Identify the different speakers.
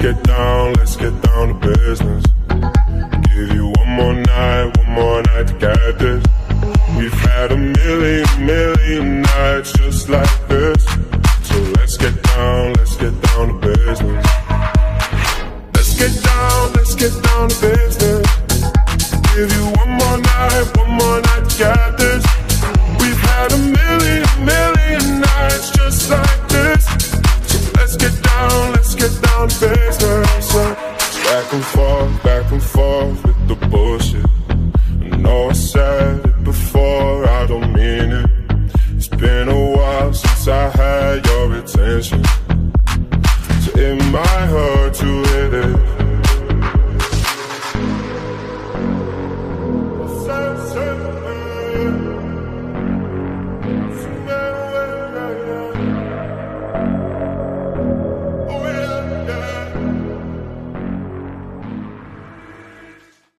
Speaker 1: let's get down, let's get down to business. Give you one more night, one more night to get this. We've had a million, million nights just like this. So let's get down, let's get down to business. Let's get down, let's get down to business. Back and forth, back and forth with the bullshit. Know I said it before, I don't mean it. It's been a while since I had your attention. So it might hurt to